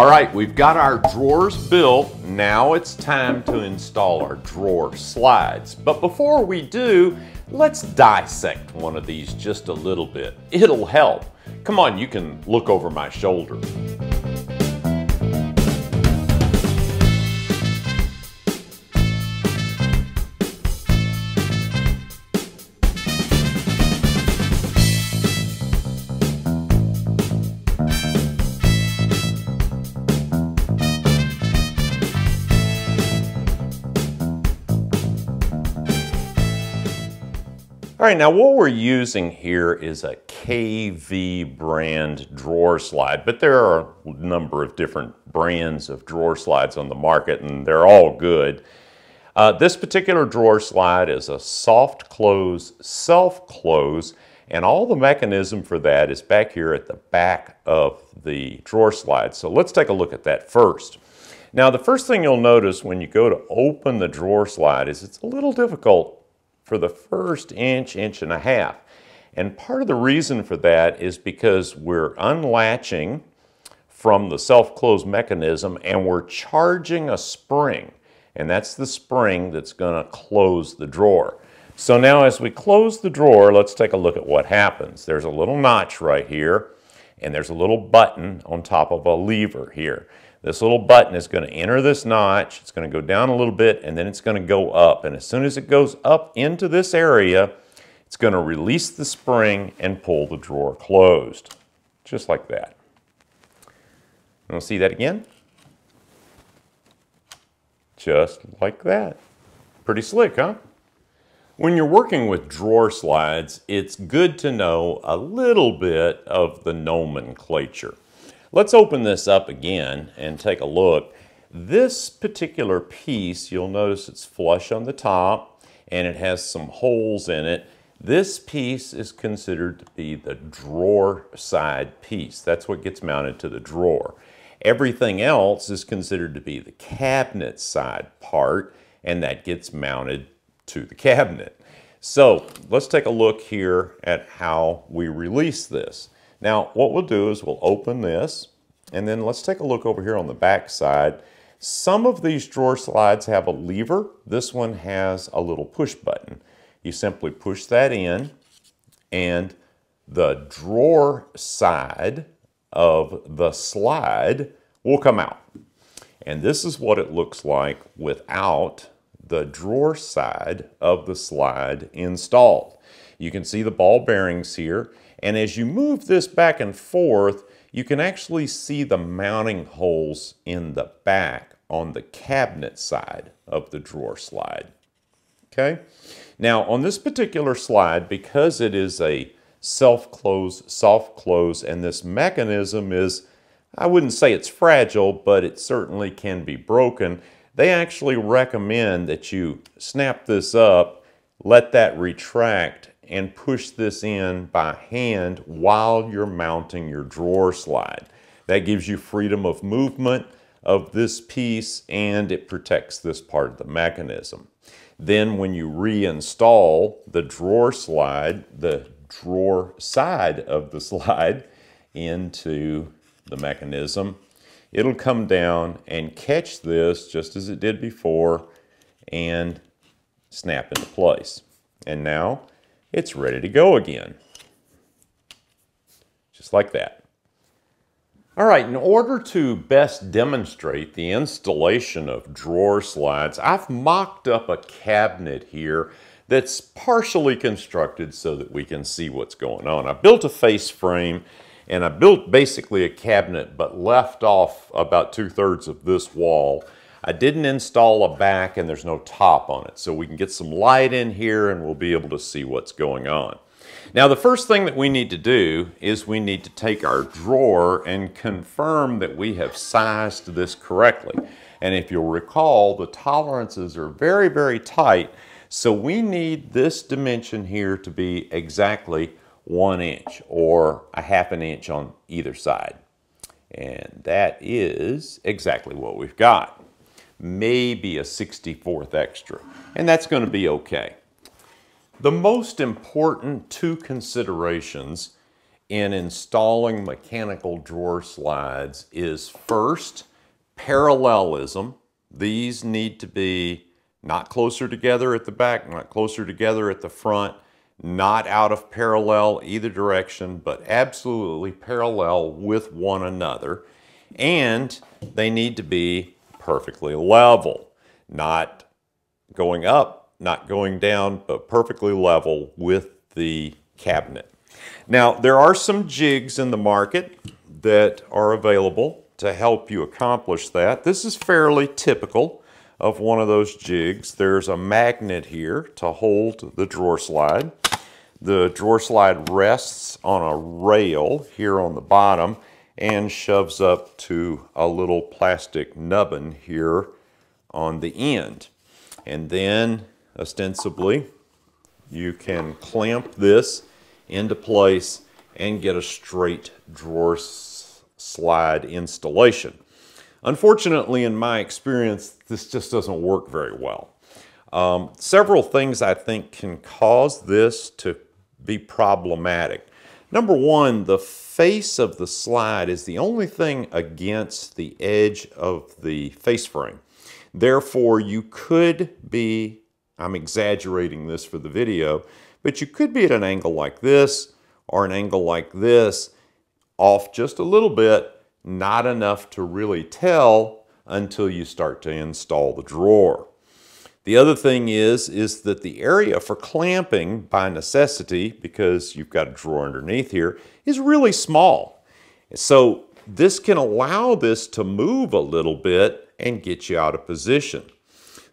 All right, we've got our drawers built. Now it's time to install our drawer slides. But before we do, let's dissect one of these just a little bit. It'll help. Come on, you can look over my shoulder. All right, now what we're using here is a KV brand drawer slide, but there are a number of different brands of drawer slides on the market and they're all good. Uh, this particular drawer slide is a soft close, self close, and all the mechanism for that is back here at the back of the drawer slide. So let's take a look at that first. Now the first thing you'll notice when you go to open the drawer slide is it's a little difficult for the first inch, inch and a half. And part of the reason for that is because we're unlatching from the self-close mechanism and we're charging a spring. And that's the spring that's going to close the drawer. So now as we close the drawer, let's take a look at what happens. There's a little notch right here and there's a little button on top of a lever here. This little button is going to enter this notch, it's going to go down a little bit, and then it's going to go up. And as soon as it goes up into this area, it's going to release the spring and pull the drawer closed, just like that. Want to see that again? Just like that. Pretty slick, huh? When you're working with drawer slides, it's good to know a little bit of the nomenclature. Let's open this up again and take a look. This particular piece, you'll notice it's flush on the top and it has some holes in it. This piece is considered to be the drawer side piece. That's what gets mounted to the drawer. Everything else is considered to be the cabinet side part and that gets mounted to the cabinet. So let's take a look here at how we release this. Now, what we'll do is we'll open this, and then let's take a look over here on the back side. Some of these drawer slides have a lever. This one has a little push button. You simply push that in, and the drawer side of the slide will come out. And this is what it looks like without the drawer side of the slide installed. You can see the ball bearings here. And as you move this back and forth, you can actually see the mounting holes in the back on the cabinet side of the drawer slide. Okay? Now, on this particular slide, because it is a self-close, soft close, and this mechanism is, I wouldn't say it's fragile, but it certainly can be broken, they actually recommend that you snap this up, let that retract, and push this in by hand while you're mounting your drawer slide. That gives you freedom of movement of this piece and it protects this part of the mechanism. Then when you reinstall the drawer slide, the drawer side of the slide into the mechanism, it'll come down and catch this just as it did before and snap into place. And now it's ready to go again. Just like that. All right, in order to best demonstrate the installation of drawer slides, I've mocked up a cabinet here that's partially constructed so that we can see what's going on. I built a face frame and I built basically a cabinet but left off about two-thirds of this wall I didn't install a back and there's no top on it. So we can get some light in here and we'll be able to see what's going on. Now the first thing that we need to do is we need to take our drawer and confirm that we have sized this correctly. And if you'll recall, the tolerances are very, very tight. So we need this dimension here to be exactly one inch or a half an inch on either side. And that is exactly what we've got maybe a 64th extra, and that's going to be okay. The most important two considerations in installing mechanical drawer slides is first, parallelism. These need to be not closer together at the back, not closer together at the front, not out of parallel either direction, but absolutely parallel with one another. And they need to be perfectly level, not going up, not going down, but perfectly level with the cabinet. Now, there are some jigs in the market that are available to help you accomplish that. This is fairly typical of one of those jigs. There's a magnet here to hold the drawer slide. The drawer slide rests on a rail here on the bottom and shoves up to a little plastic nubbin here on the end. And then ostensibly you can clamp this into place and get a straight drawer slide installation. Unfortunately, in my experience, this just doesn't work very well. Um, several things I think can cause this to be problematic. Number one, the face of the slide is the only thing against the edge of the face frame. Therefore, you could be, I'm exaggerating this for the video, but you could be at an angle like this or an angle like this, off just a little bit, not enough to really tell until you start to install the drawer. The other thing is, is that the area for clamping by necessity, because you've got a drawer underneath here, is really small. So this can allow this to move a little bit and get you out of position.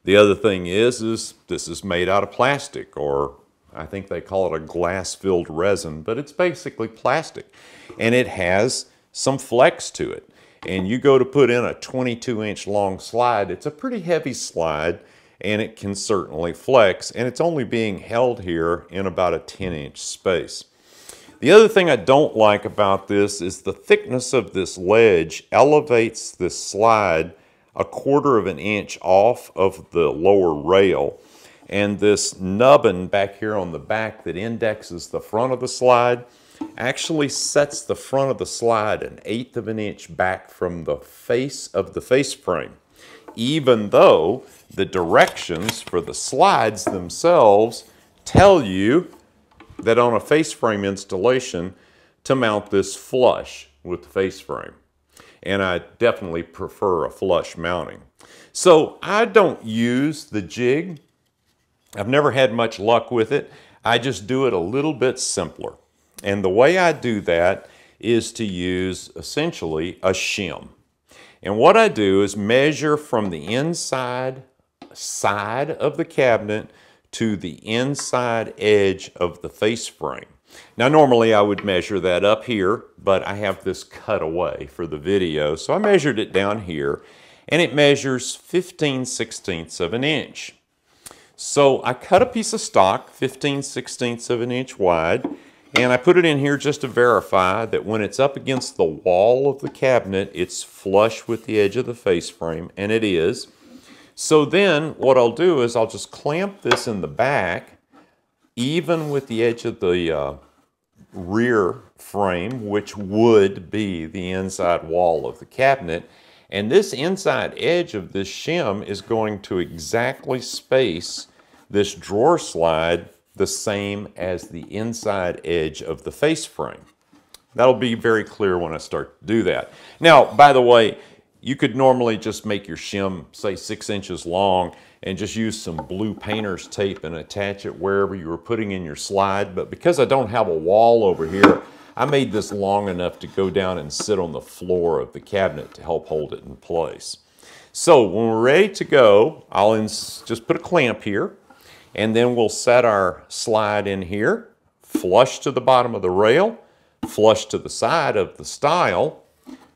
The other thing is, is this is made out of plastic or I think they call it a glass-filled resin, but it's basically plastic. And it has some flex to it. And you go to put in a 22-inch long slide, it's a pretty heavy slide, and it can certainly flex, and it's only being held here in about a 10-inch space. The other thing I don't like about this is the thickness of this ledge elevates this slide a quarter of an inch off of the lower rail and this nubbin back here on the back that indexes the front of the slide actually sets the front of the slide an eighth of an inch back from the face of the face frame, even though the directions for the slides themselves tell you that on a face frame installation to mount this flush with the face frame. And I definitely prefer a flush mounting. So I don't use the jig I've never had much luck with it. I just do it a little bit simpler. And the way I do that is to use essentially a shim. And what I do is measure from the inside side of the cabinet to the inside edge of the face frame. Now normally I would measure that up here, but I have this cut away for the video. So I measured it down here and it measures 15 sixteenths of an inch. So I cut a piece of stock, 15 sixteenths of an inch wide, and I put it in here just to verify that when it's up against the wall of the cabinet, it's flush with the edge of the face frame, and it is. So then what I'll do is I'll just clamp this in the back, even with the edge of the uh, rear frame, which would be the inside wall of the cabinet, and this inside edge of this shim is going to exactly space this drawer slide the same as the inside edge of the face frame. That'll be very clear when I start to do that. Now, by the way, you could normally just make your shim, say six inches long, and just use some blue painter's tape and attach it wherever you were putting in your slide. But because I don't have a wall over here, I made this long enough to go down and sit on the floor of the cabinet to help hold it in place. So when we're ready to go, I'll just put a clamp here and then we'll set our slide in here, flush to the bottom of the rail, flush to the side of the stile,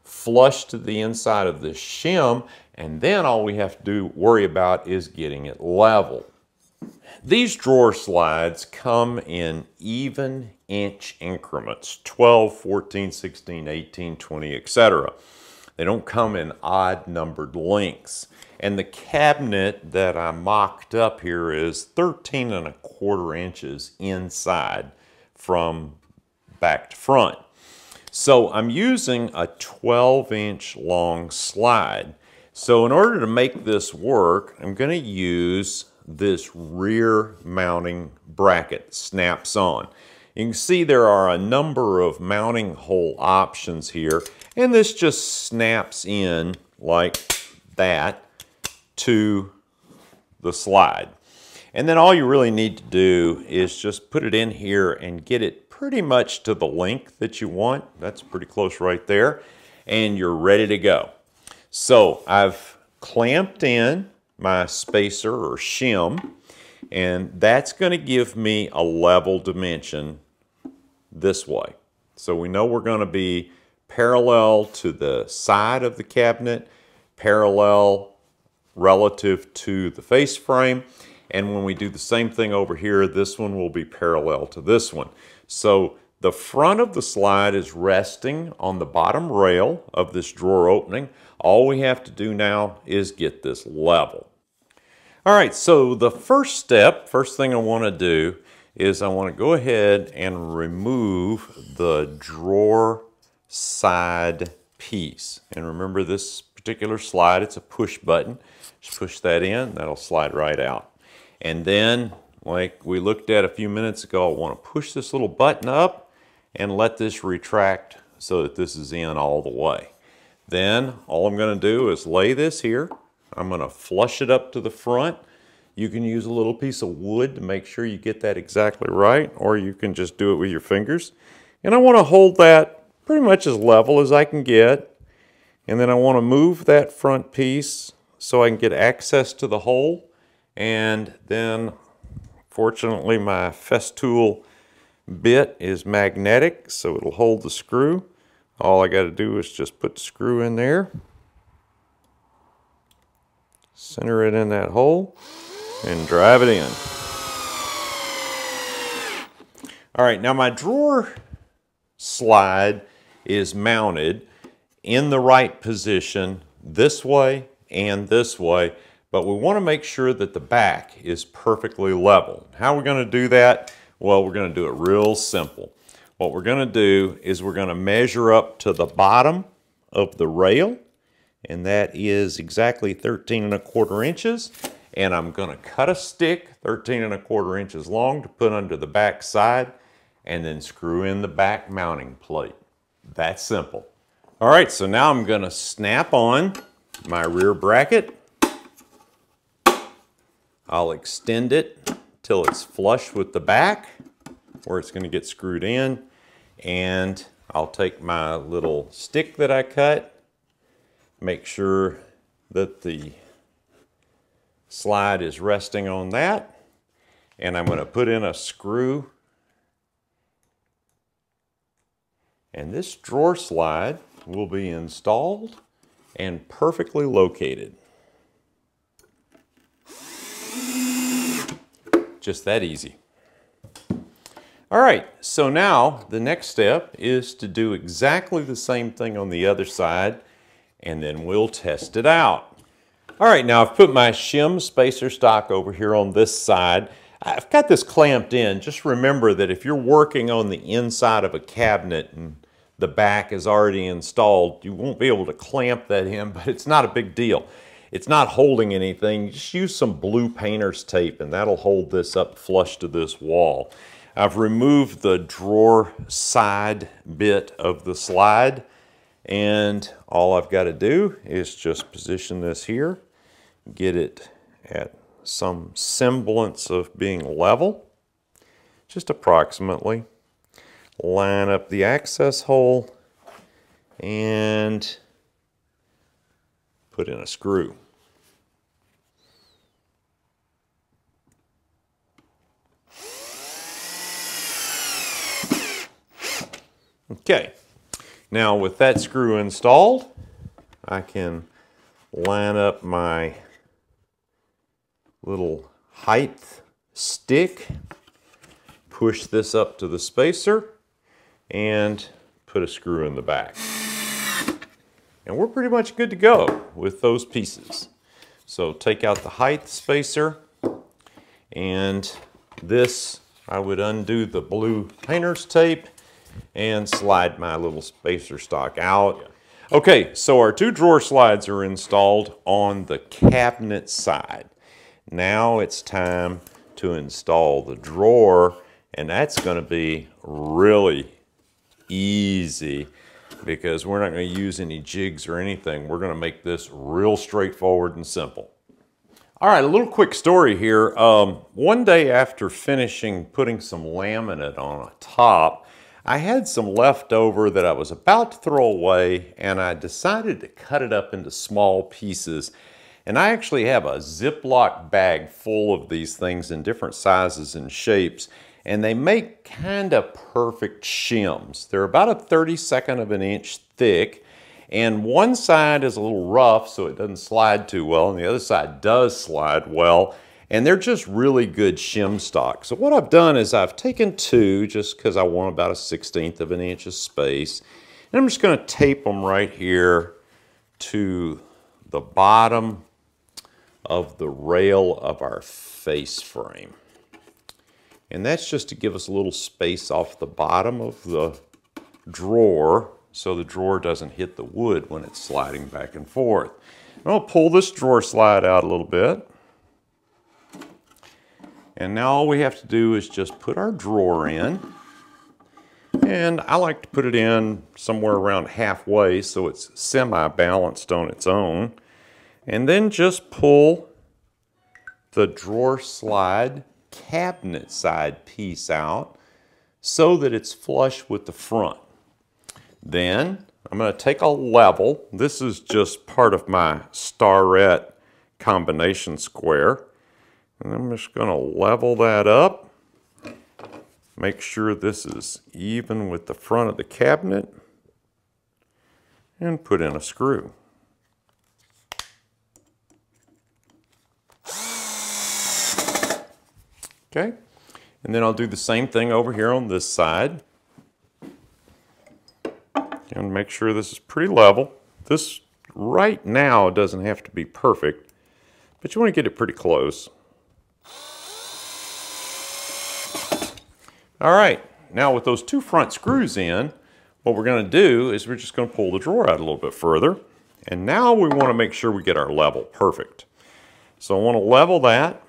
flush to the inside of the shim, and then all we have to do worry about is getting it level. These drawer slides come in even inch increments, 12, 14, 16, 18, 20, etc. They don't come in odd numbered lengths. And the cabinet that I mocked up here is 13 and a quarter inches inside from back to front. So I'm using a 12 inch long slide. So in order to make this work, I'm gonna use this rear mounting bracket, snaps on. You can see there are a number of mounting hole options here, and this just snaps in like that to the slide. And then all you really need to do is just put it in here and get it pretty much to the length that you want. That's pretty close right there. And you're ready to go. So I've clamped in my spacer or shim, and that's going to give me a level dimension this way. So we know we're going to be parallel to the side of the cabinet, parallel relative to the face frame, and when we do the same thing over here, this one will be parallel to this one. So the front of the slide is resting on the bottom rail of this drawer opening. All we have to do now is get this level. All right, so the first step, first thing I want to do is I want to go ahead and remove the drawer side piece. And remember this particular slide, it's a push button. Just push that in, that'll slide right out. And then, like we looked at a few minutes ago, I want to push this little button up and let this retract so that this is in all the way. Then all I'm going to do is lay this here. I'm going to flush it up to the front. You can use a little piece of wood to make sure you get that exactly right, or you can just do it with your fingers. And I want to hold that pretty much as level as I can get. And then I want to move that front piece so I can get access to the hole. And then, fortunately, my Festool bit is magnetic, so it'll hold the screw. All I got to do is just put the screw in there, center it in that hole, and drive it in. All right, now my drawer slide is mounted in the right position this way and this way, but we want to make sure that the back is perfectly level. How are we going to do that? Well, we're going to do it real simple. What we're going to do is we're going to measure up to the bottom of the rail, and that is exactly 13 and a quarter inches. And I'm going to cut a stick 13 and a quarter inches long to put under the back side and then screw in the back mounting plate. That's simple. All right, so now I'm going to snap on my rear bracket. I'll extend it till it's flush with the back where it's going to get screwed in and I'll take my little stick that I cut, make sure that the slide is resting on that, and I'm going to put in a screw. And this drawer slide will be installed and perfectly located. Just that easy. All right, so now the next step is to do exactly the same thing on the other side, and then we'll test it out. All right, now I've put my shim spacer stock over here on this side. I've got this clamped in. Just remember that if you're working on the inside of a cabinet and the back is already installed, you won't be able to clamp that in, but it's not a big deal. It's not holding anything. Just use some blue painter's tape and that'll hold this up flush to this wall. I've removed the drawer side bit of the slide and all I've got to do is just position this here, get it at some semblance of being level, just approximately. Line up the access hole and put in a screw. Okay, now with that screw installed, I can line up my little height stick, push this up to the spacer, and put a screw in the back. And we're pretty much good to go with those pieces. So take out the height spacer, and this, I would undo the blue painter's tape and slide my little spacer stock out. Okay, so our two drawer slides are installed on the cabinet side. Now it's time to install the drawer and that's going to be really easy because we're not going to use any jigs or anything. We're going to make this real straightforward and simple. All right, a little quick story here. Um, one day after finishing putting some laminate on a top, I had some leftover that I was about to throw away and I decided to cut it up into small pieces. And I actually have a Ziploc bag full of these things in different sizes and shapes and they make kind of perfect shims. They're about a 32nd of an inch thick and one side is a little rough so it doesn't slide too well and the other side does slide well and they're just really good shim stock. So what I've done is I've taken two just because I want about a 16th of an inch of space and I'm just going to tape them right here to the bottom of the rail of our face frame. And that's just to give us a little space off the bottom of the drawer so the drawer doesn't hit the wood when it's sliding back and forth. I'll pull this drawer slide out a little bit. And now all we have to do is just put our drawer in. And I like to put it in somewhere around halfway so it's semi-balanced on its own. And then just pull the drawer slide cabinet side piece out so that it's flush with the front. Then I'm going to take a level. This is just part of my Starrett combination square. And I'm just going to level that up. Make sure this is even with the front of the cabinet. And put in a screw. Okay, and then I'll do the same thing over here on this side. And make sure this is pretty level. This right now doesn't have to be perfect, but you want to get it pretty close. All right, now with those two front screws in, what we're going to do is we're just going to pull the drawer out a little bit further. And now we want to make sure we get our level perfect. So I want to level that.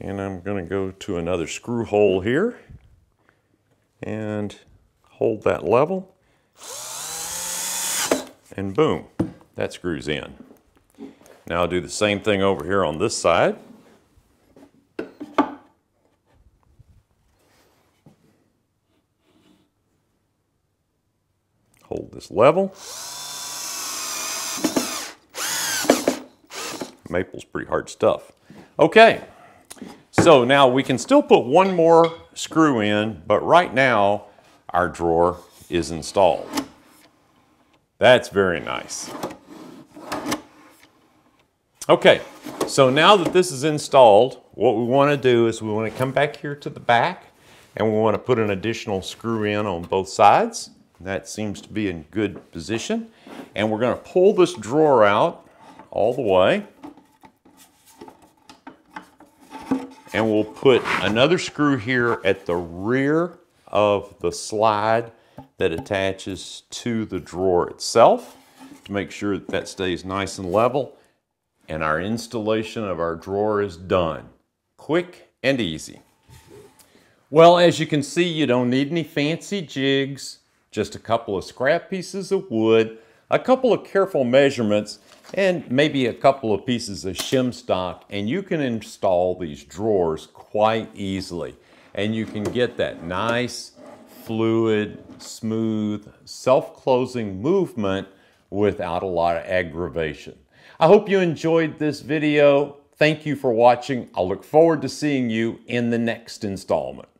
And I'm going to go to another screw hole here and hold that level. And boom, that screws in. Now do the same thing over here on this side. Hold this level. Maple's pretty hard stuff. Okay, so now we can still put one more screw in, but right now our drawer is installed. That's very nice. Okay, so now that this is installed, what we want to do is we want to come back here to the back and we want to put an additional screw in on both sides. That seems to be in good position. And we're going to pull this drawer out all the way. And we'll put another screw here at the rear of the slide that attaches to the drawer itself to make sure that, that stays nice and level. And our installation of our drawer is done. Quick and easy. Well, as you can see, you don't need any fancy jigs, just a couple of scrap pieces of wood, a couple of careful measurements, and maybe a couple of pieces of shim stock and you can install these drawers quite easily and you can get that nice fluid smooth self-closing movement without a lot of aggravation. I hope you enjoyed this video. Thank you for watching. I look forward to seeing you in the next installment.